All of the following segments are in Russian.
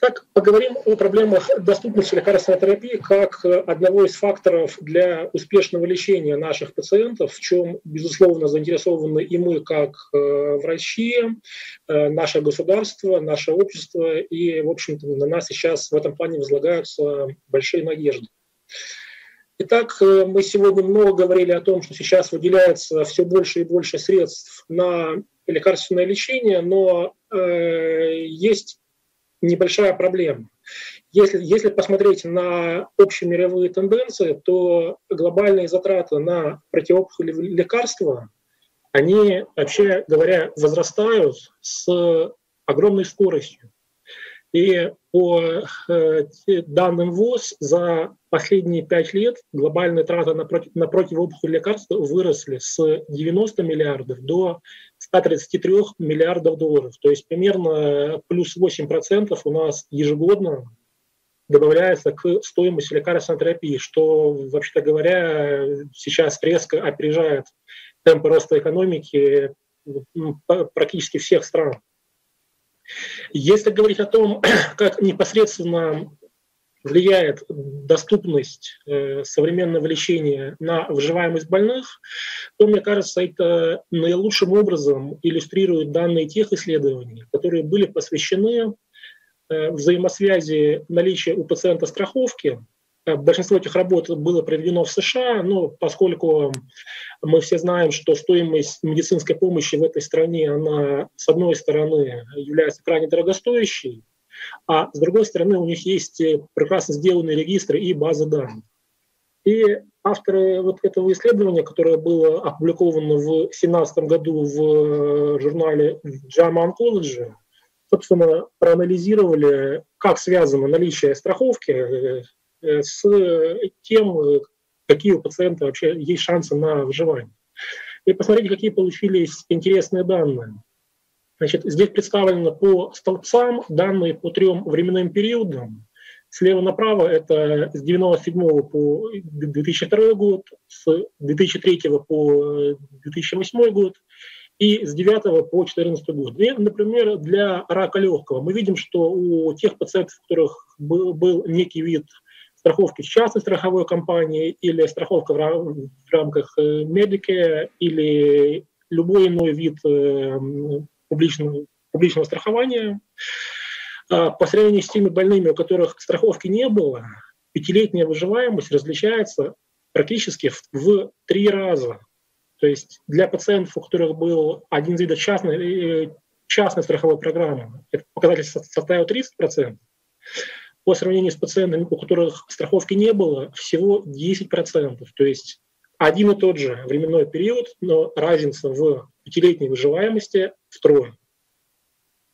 Так, поговорим о проблемах доступности лекарственной терапии как одного из факторов для успешного лечения наших пациентов, в чем, безусловно, заинтересованы и мы, как э, врачи, э, наше государство, наше общество, и, в общем-то, на нас сейчас в этом плане возлагаются большие надежды. Итак, э, мы сегодня много говорили о том, что сейчас выделяется все больше и больше средств на лекарственное лечение, но э, есть небольшая проблема. Если, если посмотреть на общемировые тенденции, то глобальные затраты на противоопухолевые лекарства, они, вообще говоря, возрастают с огромной скоростью. И по э, данным ВОЗ за последние пять лет глобальные траты на, против, на противоопухолевые лекарства выросли с 90 миллиардов до 133 миллиардов долларов. То есть примерно плюс 8% у нас ежегодно добавляется к стоимости лекарственной терапии, что, вообще-то говоря, сейчас резко опережает темпы роста экономики практически всех стран. Если говорить о том, как непосредственно влияет доступность э, современного лечения на выживаемость больных, то, мне кажется, это наилучшим образом иллюстрирует данные тех исследований, которые были посвящены э, взаимосвязи наличия у пациента страховки. Э, большинство этих работ было проведено в США, но поскольку мы все знаем, что стоимость медицинской помощи в этой стране, она, с одной стороны, является крайне дорогостоящей, а с другой стороны, у них есть прекрасно сделанные регистры и базы данных. И авторы вот этого исследования, которое было опубликовано в 2017 году в журнале JAMA Oncology, собственно, проанализировали, как связано наличие страховки э, Э, с тем, э, какие у пациента вообще есть шансы на выживание. И посмотрите, какие получились интересные данные. Значит, здесь представлено по столбцам данные по трем временным периодам. Слева направо это с 97 по 2002 год, с 2003 по 2008 год и с 9 по 2014 год. И, например, для рака легкого мы видим, что у тех пациентов, у которых был, был некий вид страховки частной страховой компании или страховка в, рамках э, медики или любой иной вид э, публичного, публичного страхования. А по сравнению с теми больными, у которых страховки не было, пятилетняя выживаемость различается практически в, в три раза. То есть для пациентов, у которых был один из видов частной, э, частной страховой программы, показатель составил 30%, по сравнению с пациентами, у которых страховки не было, всего 10%. То есть один и тот же временной период, но разница в пятилетней выживаемости втрое.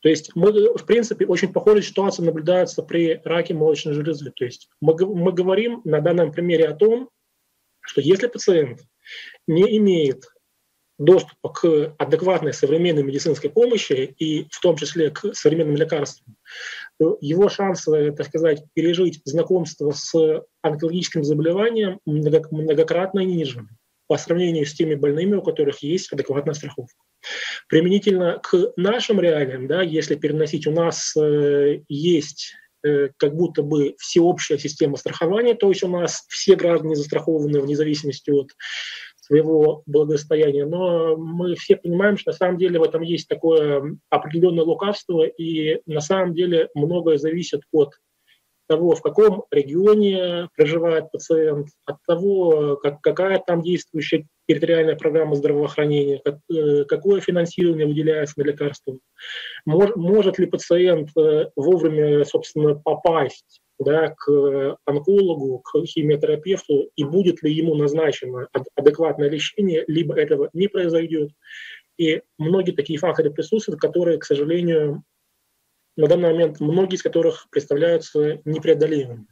То есть мы, в принципе, очень похожая ситуация наблюдается при раке молочной железы. То есть мы, мы говорим на данном примере о том, что если пациент не имеет доступа к адекватной современной медицинской помощи и в том числе к современным лекарствам, то его шансы, так сказать, пережить знакомство с онкологическим заболеванием многократно ниже по сравнению с теми больными, у которых есть адекватная страховка. Применительно к нашим реалиям, да, если переносить, у нас э, есть э, как будто бы всеобщая система страхования, то есть у нас все граждане застрахованы вне зависимости от своего благосостояния. Но мы все понимаем, что на самом деле в этом есть такое определенное лукавство, и на самом деле многое зависит от того, в каком регионе проживает пациент, от того, как, какая там действующая территориальная программа здравоохранения, э, какое финансирование выделяется на лекарства, мож, может ли пациент э, вовремя, собственно, попасть да, к онкологу, к химиотерапевту, и будет ли ему назначено адекватное лечение, либо этого не произойдет. И многие такие факторы присутствуют, которые, к сожалению, на данный момент, многие из которых представляются непреодолимыми.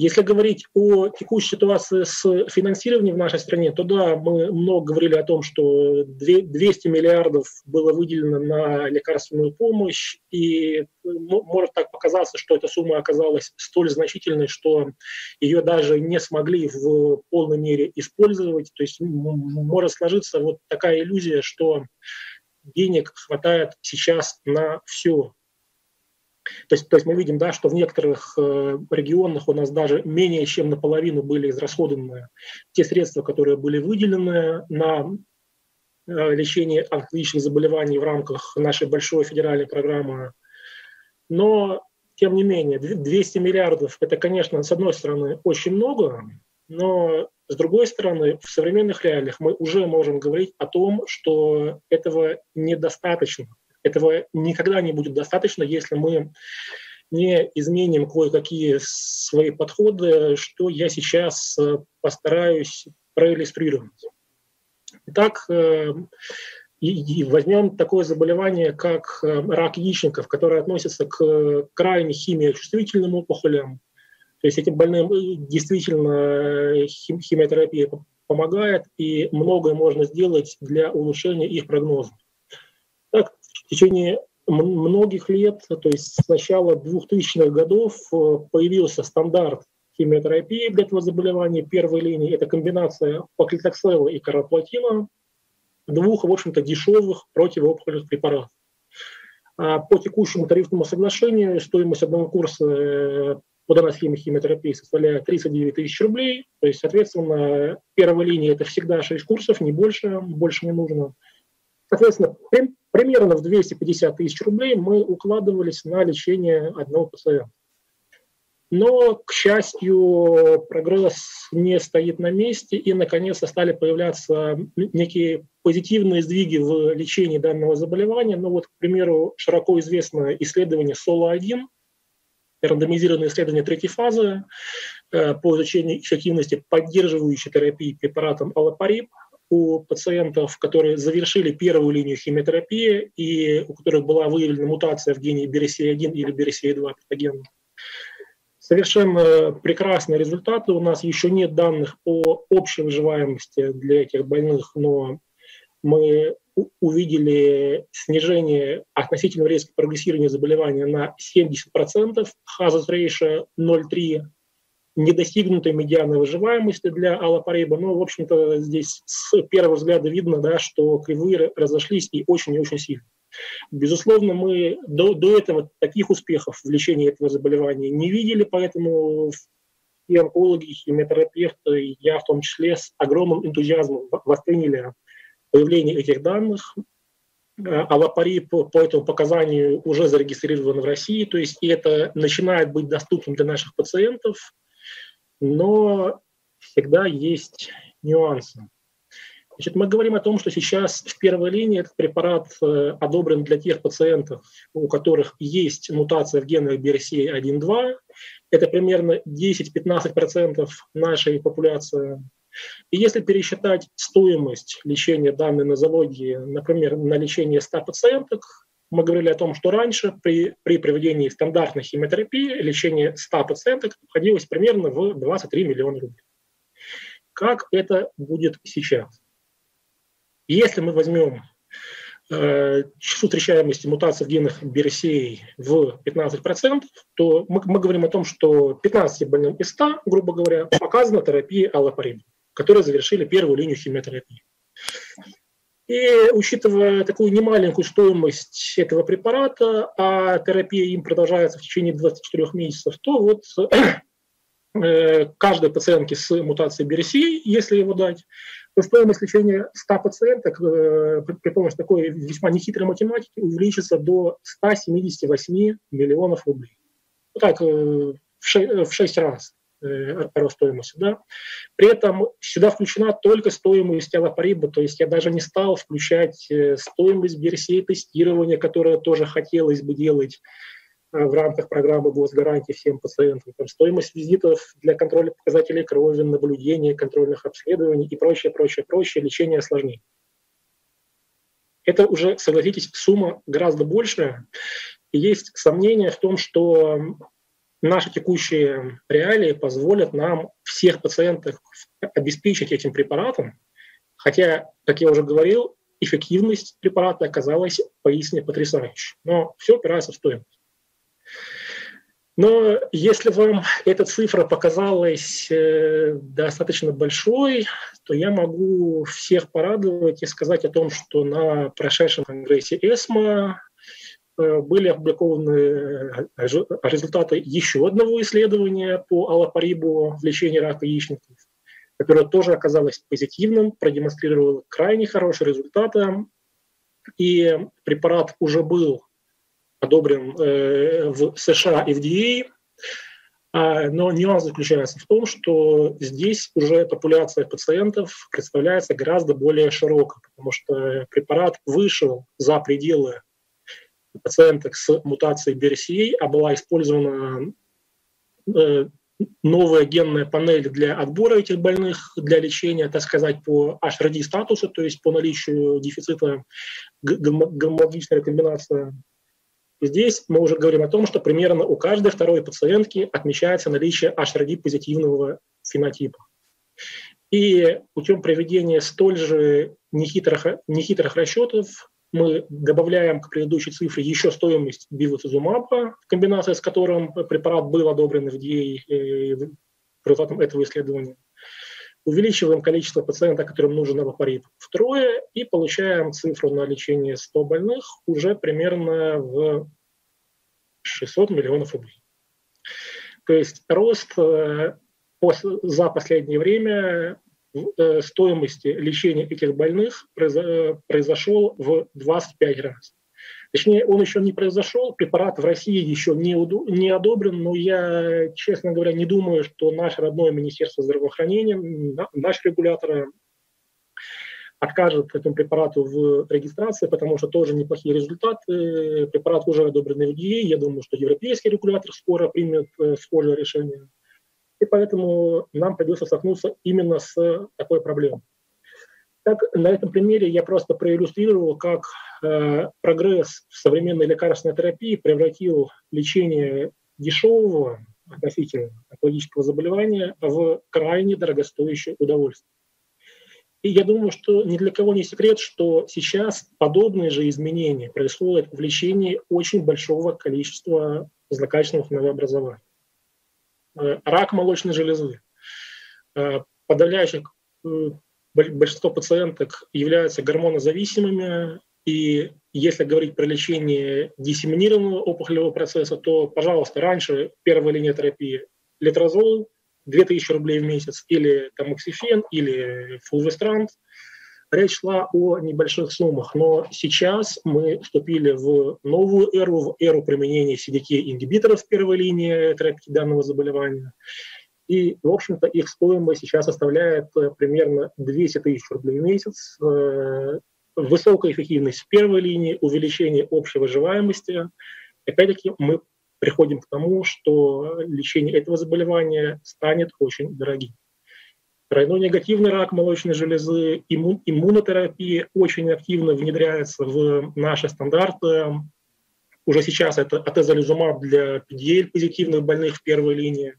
Если говорить о текущей ситуации с финансированием в нашей стране, то да, мы много говорили о том, что 200 миллиардов было выделено на лекарственную помощь, и ну, может так показаться, что эта сумма оказалась столь значительной, что ее даже не смогли в полной мере использовать. То есть может сложиться вот такая иллюзия, что денег хватает сейчас на все. То есть, то есть мы видим, да, что в некоторых э, регионах у нас даже менее чем наполовину были израсходованы те средства, которые были выделены на э, лечение онкологических заболеваний в рамках нашей большой федеральной программы. Но, тем не менее, 200 миллиардов – это, конечно, с одной стороны, очень много, но с другой стороны, в современных реалиях мы уже можем говорить о том, что этого недостаточно. Этого никогда не будет достаточно, если мы не изменим кое-какие свои подходы, что я сейчас э, постараюсь проиллюстрировать. Итак, э, и, возьмем такое заболевание, как э, рак яичников, которое относится к крайне химиочувствительным опухолям, то есть этим больным действительно химиотерапия помогает, и многое можно сделать для улучшения их прогноза. В течение многих лет, то есть с начала 2000-х годов, э, появился стандарт химиотерапии для этого заболевания первой линии. Это комбинация поклитоксела и кароплатина, двух, в общем-то, дешевых противоопухолевых препаратов. А по текущему тарифному соглашению стоимость одного курса по данной схеме химиотерапии составляет 39 тысяч рублей. То есть, соответственно, первая линия – это всегда 6 курсов, не больше, больше не нужно. Соответственно, примерно в 250 тысяч рублей мы укладывались на лечение одного пациента. Но, к счастью, прогресс не стоит на месте, и, наконец-то, стали появляться некие позитивные сдвиги в лечении данного заболевания. Ну вот, к примеру, широко известное исследование СОЛО-1, рандомизированное исследование третьей фазы э, по изучению эффективности поддерживающей терапии препаратом аллопарип у пациентов, которые завершили первую линию химиотерапии и у которых была выявлена мутация в гене BRCA1 или BRCA2 патогена. Совершенно прекрасные результаты. У нас еще нет данных по общей выживаемости для этих больных, но мы увидели снижение относительного риска прогрессирования заболевания на 70%, hazard ratio 0,3, недостигнутой медианной выживаемости для аллопариба. Но, в общем-то, здесь с первого взгляда видно, да, что кривые разошлись и очень и очень сильно. Безусловно, мы до, до этого таких успехов в лечении этого заболевания не видели, поэтому и онкологи, и химиотерапевты, и я в том числе с огромным энтузиазмом восприняли появление этих данных. Алапари по, по этому показанию уже зарегистрирован в России, то есть и это начинает быть доступным для наших пациентов, но всегда есть нюансы. Значит, мы говорим о том, что сейчас в первой линии этот препарат э, одобрен для тех пациентов, у которых есть мутация в генах BRCA1-2. Это примерно 10-15% нашей популяции и если пересчитать стоимость лечения данной нозологии, например, на лечение 100 пациенток, мы говорили о том, что раньше при, при проведении стандартной химиотерапии лечение 100 пациенток обходилось примерно в 23 миллиона рублей. Как это будет сейчас? Если мы возьмем э, встречаемости мутаций в генах BRCA в 15%, то мы, мы говорим о том, что 15 больным из 100, грубо говоря, показана терапия аллопариба которые завершили первую линию химиотерапии. И учитывая такую немаленькую стоимость этого препарата, а терапия им продолжается в течение 24 месяцев, то вот э, каждой пациентке с мутацией BRCA, если его дать, то стоимость лечения 100 пациенток э, при помощи такой весьма нехитрой математики увеличится до 178 миллионов рублей. Вот так, э, в 6 раз. Э, стоимости. Да? При этом сюда включена только стоимость аллопариба, то есть я даже не стал включать э, стоимость версии тестирования, которое тоже хотелось бы делать э, в рамках программы госгарантии всем пациентам. Там стоимость визитов для контроля показателей крови, наблюдения, контрольных обследований и прочее, прочее, прочее, лечение осложнений. Это уже, согласитесь, сумма гораздо большая. И есть сомнения в том, что наши текущие реалии позволят нам всех пациентов обеспечить этим препаратом, хотя, как я уже говорил, эффективность препарата оказалась поистине потрясающей. Но все опирается в стоимость. Но если вам эта цифра показалась э, достаточно большой, то я могу всех порадовать и сказать о том, что на прошедшем конгрессе ЭСМА были опубликованы результаты еще одного исследования по аллопарибу в лечении рака яичников, которое тоже оказалось позитивным, продемонстрировало крайне хорошие результаты, и препарат уже был одобрен в США FDA, а, но нюанс заключается в том, что здесь уже популяция пациентов представляется гораздо более широкой, потому что препарат вышел за пределы пациенток с мутацией BRCA, а была использована э, новая генная панель для отбора этих больных для лечения, так сказать, по HRD статусу, то есть по наличию дефицита гомологичной рекомбинации Здесь мы уже говорим о том, что примерно у каждой второй пациентки отмечается наличие HRD позитивного фенотипа. И путем проведения столь же нехитрых, нехитрых расчетов мы добавляем к предыдущей цифре еще стоимость бивацизумаба, в комбинации с которым препарат был одобрен FDA э, по результатам этого исследования. Увеличиваем количество пациентов, которым нужен авапарит, втрое, и получаем цифру на лечение 100 больных уже примерно в 600 миллионов рублей. То есть рост э, за последнее время э, стоимости лечения этих больных произошел в 25 раз. Точнее, он еще не произошел, препарат в России еще не, не одобрен, но я, честно говоря, не думаю, что наше родное Министерство здравоохранения, наш регулятор откажет этому препарату в регистрации, потому что тоже неплохие результаты. Препарат уже одобрен в FDA. Я думаю, что европейский регулятор скоро примет э, схожее решение. И поэтому нам придется столкнуться именно с такой проблемой. Так, на этом примере я просто проиллюстрировал, как э, прогресс в современной лекарственной терапии превратил лечение дешевого относительно онкологического заболевания в крайне дорогостоящее удовольствие. И я думаю, что ни для кого не секрет, что сейчас подобные же изменения происходят в лечении очень большого количества злокачественных новообразований. Э, рак молочной железы. Э, подавляющее э, большинство пациенток являются гормонозависимыми, и если говорить про лечение диссеминированного опухолевого процесса, то, пожалуйста, раньше первая линия терапии – летрозол, 2000 рублей в месяц, или тамоксифен, или фулвестрант. Речь шла о небольших суммах, но сейчас мы вступили в новую эру, в эру применения CDK-ингибиторов первой линии терапии данного заболевания. И, в общем-то, их стоимость сейчас составляет э, примерно 200 тысяч рублей в месяц. Э, высокая эффективность в первой линии, увеличение общей выживаемости. Опять-таки, мы приходим к тому, что лечение этого заболевания станет очень дорогим. Тройной негативный рак молочной железы, иммун, иммунотерапия очень активно внедряется в наши стандарты. Уже сейчас это атезолизумаб для PDL-позитивных больных в первой линии.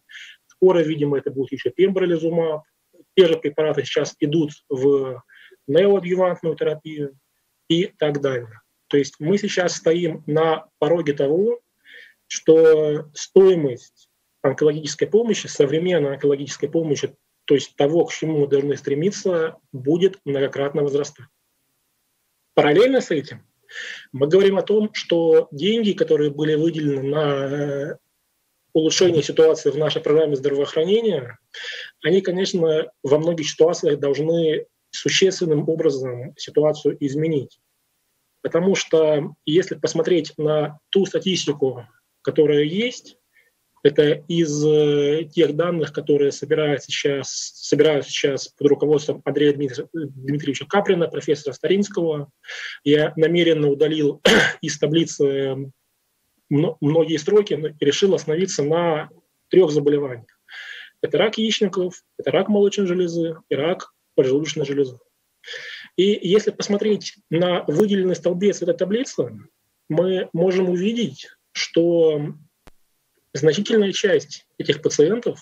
Скоро, видимо, это будет еще пембролизумаб. Те же препараты сейчас идут в неоадъювантную терапию и так далее. То есть мы сейчас стоим на пороге того, что стоимость онкологической помощи, современной онкологической помощи, то есть того, к чему мы должны стремиться, будет многократно возрастать. Параллельно с этим мы говорим о том, что деньги, которые были выделены на э, улучшение ситуации в нашей программе здравоохранения, они, конечно, во многих ситуациях должны существенным образом ситуацию изменить. Потому что если посмотреть на ту статистику, которая есть, это из э, тех данных, которые собирают сейчас, собирают сейчас под руководством Андрея Дмитриевича Каприна, профессора Старинского. Я намеренно удалил из таблицы многие строки и решил остановиться на трех заболеваниях. Это рак яичников, это рак молочной железы и рак поджелудочной железы. И если посмотреть на выделенный столбец этой таблицы, мы можем увидеть, что значительная часть этих пациентов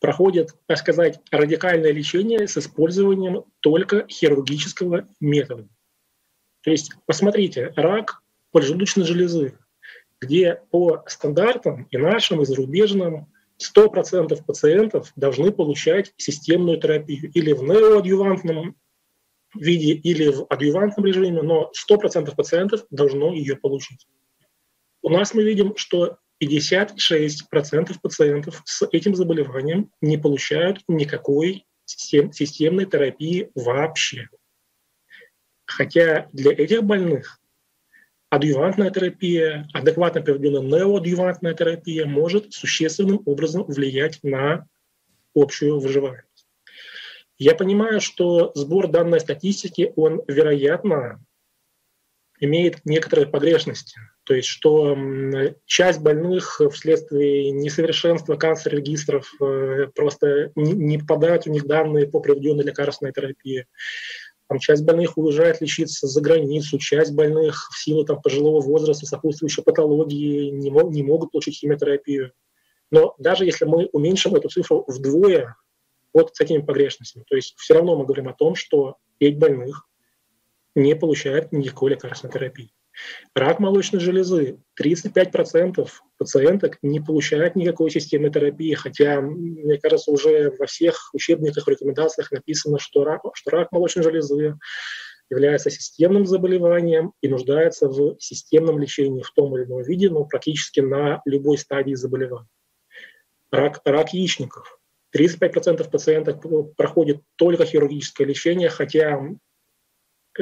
проходит, так сказать, радикальное лечение с использованием только хирургического метода. То есть, посмотрите, рак поджелудочной железы, где по стандартам и нашим, и зарубежным 100% пациентов должны получать системную терапию или в неоадъювантном виде, или в адъювантном режиме, но 100% пациентов должно ее получить. у нас мы видим, что 56% пациентов с этим заболеванием не получают никакой систем, системной терапии вообще. Хотя для этих больных адъювантная терапия, адекватно проведенная неоадъювантная терапия может существенным образом влиять на общую выживаемость. Я понимаю, что сбор данной статистики, он, вероятно, имеет некоторые погрешности. То есть, что часть больных вследствие несовершенства канцер-регистров э, просто не попадают у них данные по проведенной лекарственной терапии. Там часть больных уезжает лечиться за границу, часть больных в силу там, пожилого возраста, сопутствующей патологии не, мог, не могут получить химиотерапию. Но даже если мы уменьшим эту цифру вдвое, вот с этими погрешностями, то есть все равно мы говорим о том, что пять больных не получают никакой лекарственной терапии. Рак молочной железы. 35% пациенток не получают никакой системной терапии, хотя, мне кажется, уже во всех учебниках, рекомендациях написано, что рак, что рак молочной железы является системным заболеванием и нуждается в системном лечении в том или ином виде, но практически на любой стадии заболевания. Рак, рак яичников. 35% пациенток проходит только хирургическое лечение, хотя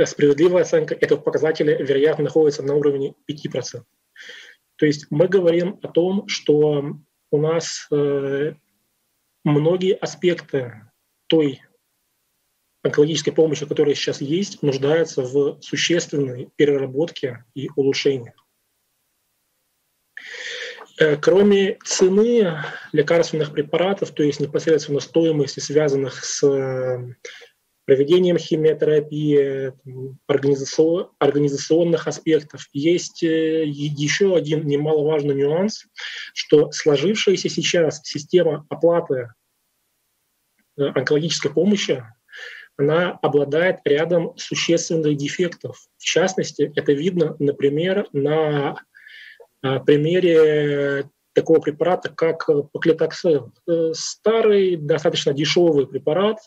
справедливая оценка этого показателя, вероятно, находится на уровне 5%. То есть мы говорим о том, что у нас э, многие аспекты той онкологической помощи, которая сейчас есть, нуждаются в существенной переработке и улучшении. Э, кроме цены лекарственных препаратов, то есть непосредственно стоимости, связанных с проведением химиотерапии, организационных аспектов. Есть э, еще один немаловажный нюанс, что сложившаяся сейчас система оплаты э, онкологической помощи, она обладает рядом существенных дефектов. В частности, это видно, например, на э, примере такого препарата, как поклитоксел. Старый, достаточно дешевый препарат,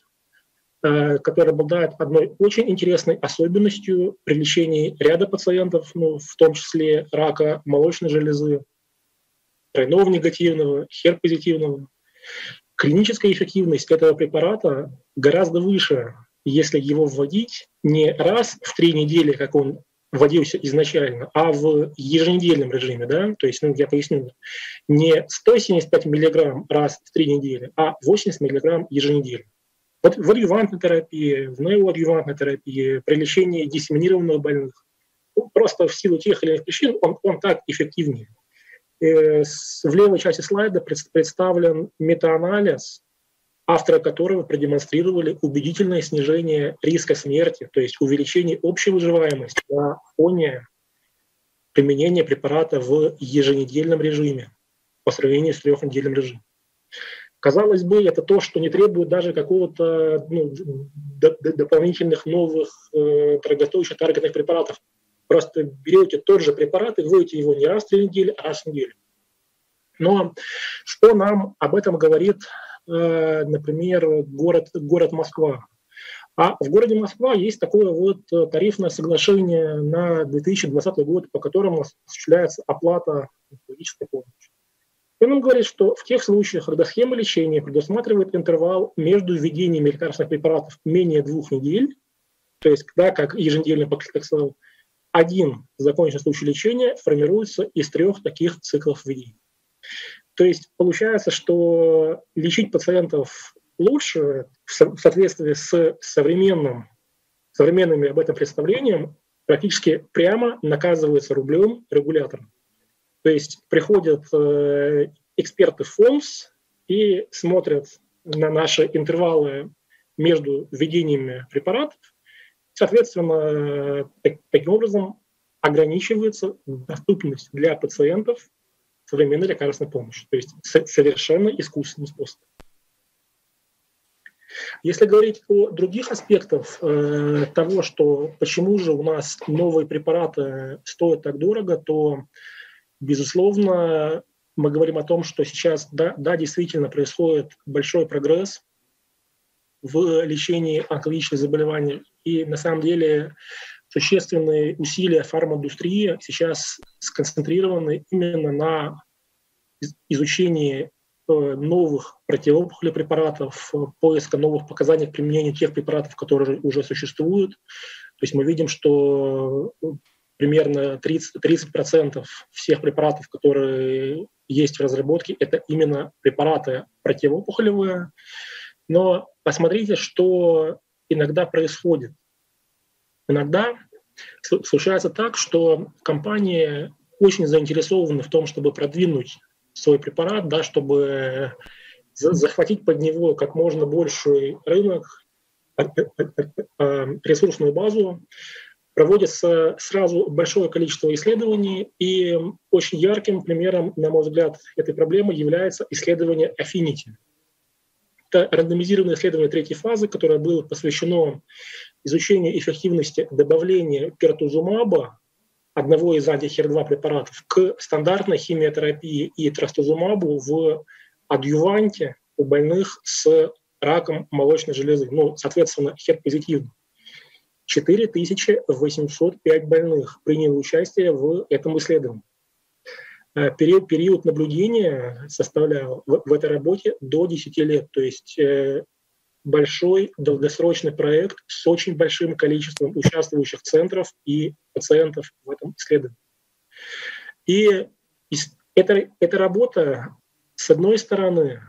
который обладает одной очень интересной особенностью при лечении ряда пациентов, ну, в том числе рака молочной железы, тройного негативного, хер-позитивного. Клиническая эффективность этого препарата гораздо выше, если его вводить не раз в три недели, как он вводился изначально, а в еженедельном режиме, да, то есть, ну, я поясню, не 175 миллиграмм раз в три недели, а 80 миллиграмм еженедельно. В адъювантной терапии, в неоадъювантной терапии, при лечении диссеминированных больных, ну, просто в силу тех или иных причин он, он так эффективнее. Э, в левой части слайда представлен метаанализ, авторы которого продемонстрировали убедительное снижение риска смерти, то есть увеличение общей выживаемости на фоне применения препарата в еженедельном режиме по сравнению с трехнедельным режимом. Казалось бы, это то, что не требует даже какого-то ну, дополнительных новых э, дорогостоящих таргетных препаратов. Просто берете тот же препарат и вводите его не раз в две недели, а раз в неделю. Но что нам об этом говорит, э, например, город, город Москва? А в городе Москва есть такое вот тарифное соглашение на 2020 год, по которому осуществляется оплата экологической помощи. И он говорит, что в тех случаях, когда схема лечения предусматривает интервал между введениями лекарственных препаратов менее двух недель, то есть когда, как еженедельный пакетоксал, один законченный случай лечения формируется из трех таких циклов введения. То есть получается, что лечить пациентов лучше в соответствии с современным, современными об этом представлением практически прямо наказывается рублем регулятором. То есть приходят э, эксперты ФОМС и смотрят на наши интервалы между введениями препаратов. Соответственно, так, таким образом ограничивается доступность для пациентов современной лекарственной помощи. То есть совершенно искусственный способ. Если говорить о других аспектах э, того, что почему же у нас новые препараты стоят так дорого, то Безусловно, мы говорим о том, что сейчас, да, да, действительно происходит большой прогресс в лечении онкологических заболеваний. И на самом деле существенные усилия фарминдустрии сейчас сконцентрированы именно на изучении э, новых противоопухолевых препаратов, поиска новых показаний к применению тех препаратов, которые уже существуют. То есть мы видим, что примерно 30%, 30% всех препаратов, которые есть в разработке, это именно препараты противоопухолевые. Но посмотрите, что иногда происходит. Иногда случается так, что компании очень заинтересованы в том, чтобы продвинуть свой препарат, да, чтобы захватить под него как можно больший рынок, э, э, э, ресурсную базу, проводится сразу большое количество исследований, и очень ярким примером, на мой взгляд, этой проблемы является исследование Affinity. Это рандомизированное исследование третьей фазы, которое было посвящено изучению эффективности добавления пертузумаба, одного из антихер-2 препаратов, к стандартной химиотерапии и трастузумабу в адъюванте у больных с раком молочной железы, ну, соответственно, хер-позитивным. 4805 больных приняло участие в этом исследовании. Э, период, период наблюдения составлял в, в этой работе до 10 лет, то есть э, большой долгосрочный проект с очень большим количеством участвующих центров и пациентов в этом исследовании. И эта, эта работа, с одной стороны,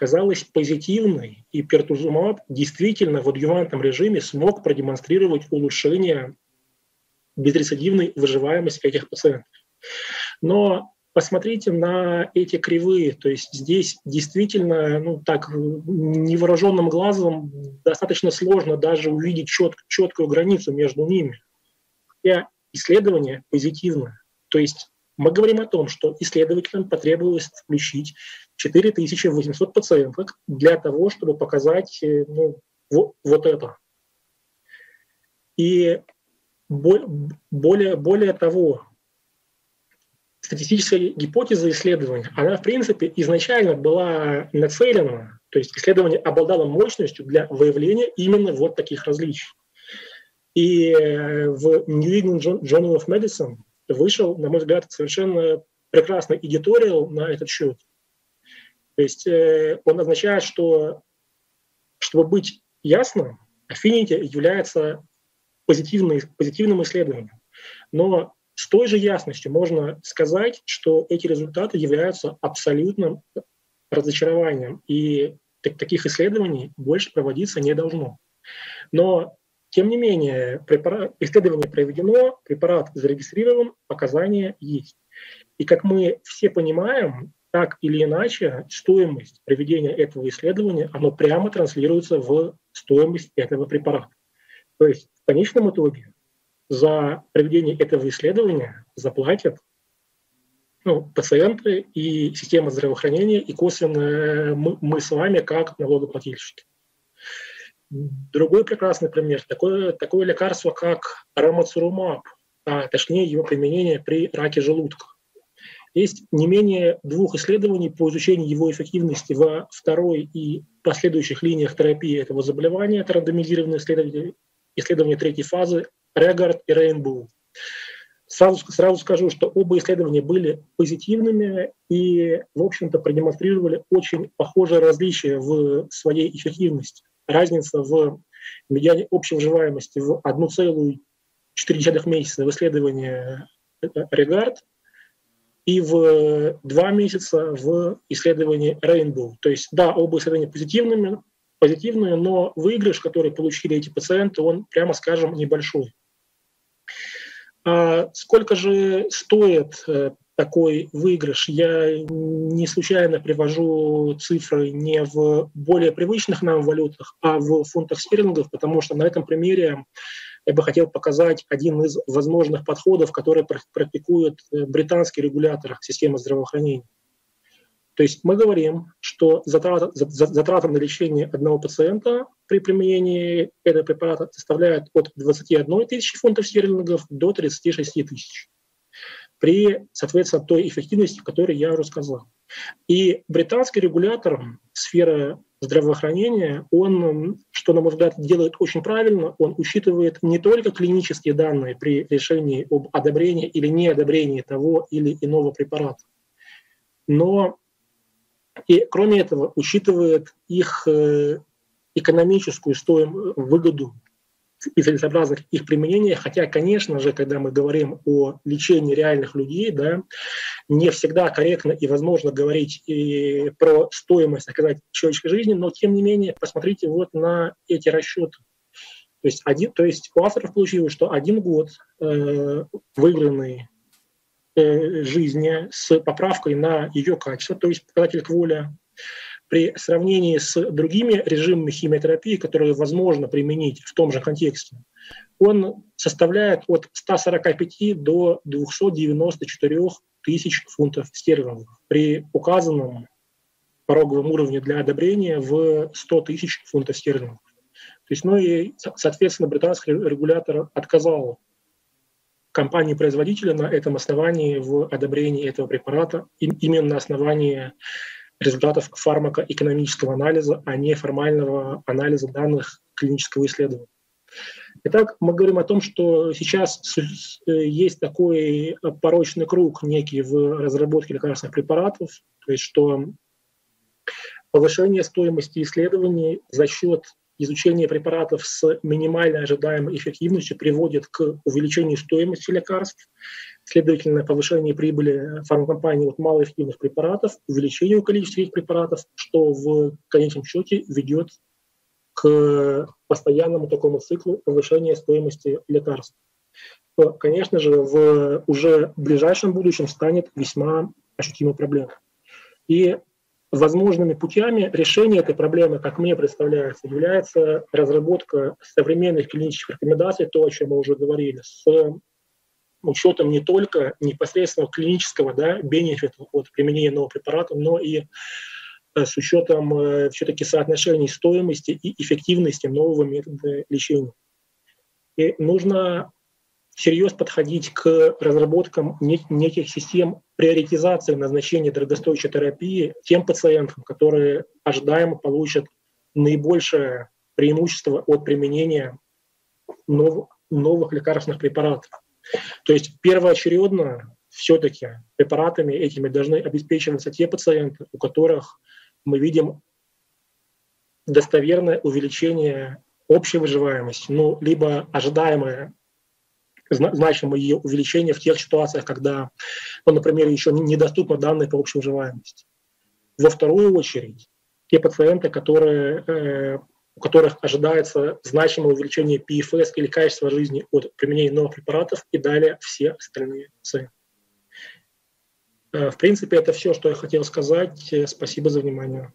оказалась позитивной, и пертузумаб действительно в адъювантном режиме смог продемонстрировать улучшение безрецидивной выживаемости этих пациентов. Но посмотрите на эти кривые, то есть здесь действительно, ну так, невооруженным глазом достаточно сложно даже увидеть чет, четкую границу между ними. Хотя исследование позитивное. То есть мы говорим о том, что исследователям потребовалось включить 4800 пациенток для того, чтобы показать э, ну, вот, вот это. И более, более того, статистическая гипотеза исследования, она, в принципе, изначально была нацелена, то есть исследование обладало мощностью для выявления именно вот таких различий. И э, в New England Journal of Medicine вышел, на мой взгляд, совершенно прекрасный эдиториал на этот счет. То есть э, он означает, что чтобы быть ясным, Affinity является позитивным, позитивным исследованием. Но с той же ясностью можно сказать, что эти результаты являются абсолютным разочарованием, и таких исследований больше проводиться не должно. Но тем не менее, препарат, исследование проведено, препарат зарегистрирован, показания есть. И как мы все понимаем, так или иначе, стоимость проведения этого исследования, оно прямо транслируется в стоимость этого препарата. То есть в конечном итоге за проведение этого исследования заплатят ну, пациенты и система здравоохранения, и косвенно мы, мы с вами как налогоплательщики. Другой прекрасный пример, такое, такое лекарство, как аромацурумаб, а точнее его применение при раке желудка. Есть не менее двух исследований по изучению его эффективности во второй и последующих линиях терапии этого заболевания. Это рандомизированные исследования, исследования третьей фазы Регард и Рейнбоу. Сразу, сразу скажу, что оба исследования были позитивными и, в общем-то, продемонстрировали очень похожие различия в своей эффективности разница в медиане общей выживаемости в 1,4 месяца в исследовании Регард и в два месяца в исследовании Rainbow. То есть, да, оба исследования позитивными, позитивные, но выигрыш, который получили эти пациенты, он, прямо скажем, небольшой. А сколько же стоит э, такой выигрыш. Я не случайно привожу цифры не в более привычных нам валютах, а в фунтах стерлингов, потому что на этом примере я бы хотел показать один из возможных подходов, который практикует э, британский регулятор системы здравоохранения. То есть мы говорим, что затрата на лечение одного пациента при применении этого препарата составляет от 21 тысячи фунтов стерлингов до 36 тысяч при, соответственно, той эффективности, о которой я рассказал. И британский регулятор, сфера здравоохранения, он, что, на мой взгляд, делает очень правильно, он учитывает не только клинические данные при решении об одобрении или неодобрении того или иного препарата, но и, кроме этого, учитывает их э, экономическую стоимость, выгоду и целесообразность их применения, хотя, конечно же, когда мы говорим о лечении реальных людей, да, не всегда корректно и возможно говорить и про стоимость оказать человеческой жизни, но тем не менее посмотрите вот на эти расчеты. То есть, один, то есть у авторов получилось, что один год э, выигранный э, жизни с поправкой на ее качество, то есть показатель кволя, при сравнении с другими режимами химиотерапии, которые возможно применить в том же контексте, он составляет от 145 до 294 тысяч фунтов стерлингов при указанном пороговом уровне для одобрения в 100 тысяч фунтов стерлингов. То есть, ну и, соответственно, британский регулятор отказал компании-производителя на этом основании в одобрении этого препарата именно на основании результатов фармакоэкономического анализа, а не формального анализа данных клинического исследования. Итак, мы говорим о том, что сейчас есть такой порочный круг некий в разработке лекарственных препаратов, то есть что повышение стоимости исследований за счет изучения препаратов с минимальной ожидаемой эффективностью приводит к увеличению стоимости лекарств, следовательно, повышение прибыли фармкомпаний от малоэффективных препаратов, увеличению количества их препаратов, что в конечном счете ведет к постоянному такому циклу повышения стоимости лекарств. Конечно же, в уже ближайшем будущем станет весьма ощутимой проблемой. И возможными путями решения этой проблемы, как мне представляется, является разработка современных клинических рекомендаций, то, о чем мы уже говорили, с учетом не только непосредственно клинического да, бенефита от применения нового препарата, но и э, с учетом э, все-таки соотношений стоимости и эффективности нового метода лечения. И нужно всерьез подходить к разработкам неких систем приоритизации назначения дорогостоящей терапии тем пациентам, которые ожидаемо получат наибольшее преимущество от применения новых, новых лекарственных препаратов. То есть первоочередно все-таки препаратами этими должны обеспечиваться те пациенты, у которых мы видим достоверное увеличение общей выживаемости, ну, либо ожидаемое значимое ее увеличение в тех ситуациях, когда, ну, например, еще недоступны данные по общей выживаемости. Во вторую очередь, те пациенты, которые, э, у которых ожидается значимое увеличение ПФС или качества жизни от применения новых препаратов, и далее все остальные пациенты. Э, в принципе, это все, что я хотел сказать. Спасибо за внимание.